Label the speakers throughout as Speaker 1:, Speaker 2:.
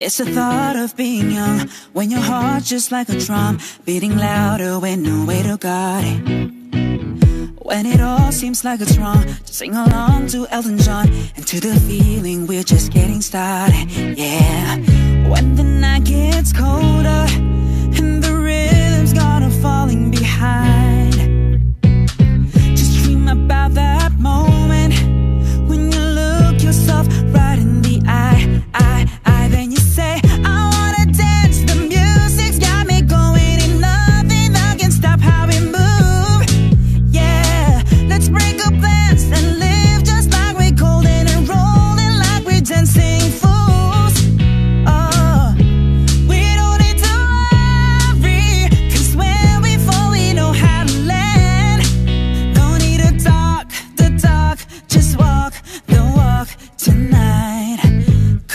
Speaker 1: It's the thought of being young when your heart's just like a drum, beating louder with no way to guard it. When it all seems like it's wrong, just sing along to Elton John and to the feeling we're just getting started. Yeah, when the night gets colder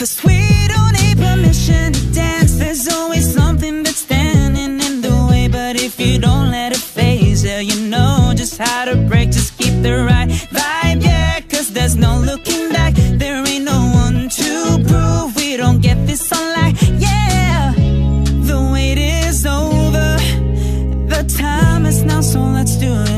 Speaker 1: Cause we don't need permission to dance. There's always something that's standing in the way. But if you don't let it faze you, you know just how to break. Just keep the right vibe, yeah. Cause there's no looking back. There ain't no one to prove we don't get this on like, yeah. The wait is over. The time is now, so let's do it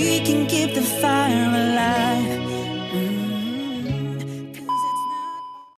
Speaker 1: we can keep the fire alive.